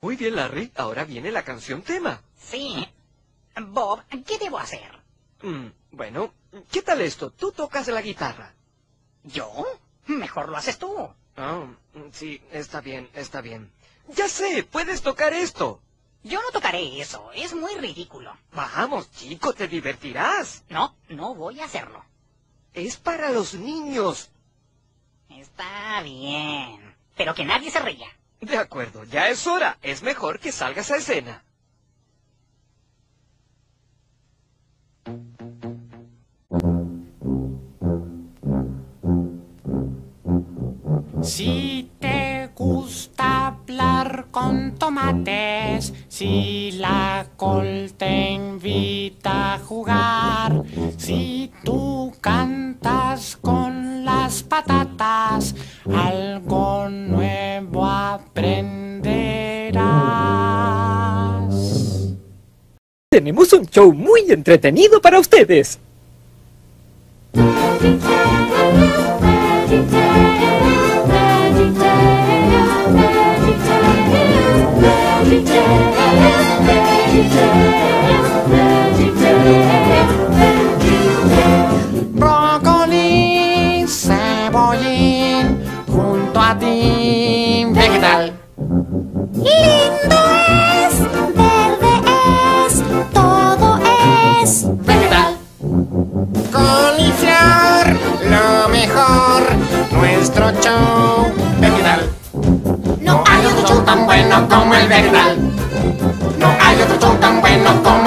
Muy bien, Larry. Ahora viene la canción tema. Sí. Bob, ¿qué debo hacer? Mm, bueno, ¿qué tal esto? Tú tocas la guitarra. ¿Yo? Mejor lo haces tú. Oh, sí, está bien, está bien. Ya sé, puedes tocar esto. Yo no tocaré eso, es muy ridículo. Vamos, chico, te divertirás. No, no voy a hacerlo. Es para los niños. Está bien. Pero que nadie se ría. De acuerdo, ya es hora. Es mejor que salgas a escena. Si te gusta hablar con tomates, si la col te invita a jugar, si tú cantas con las patatas, algo Tenemos un show muy entretenido para ustedes. Brócoli, cebollín, junto a ti, vegetal. Nuestro show vegetal. No hay otro show tan bueno como el vegetal. No hay otro show tan bueno como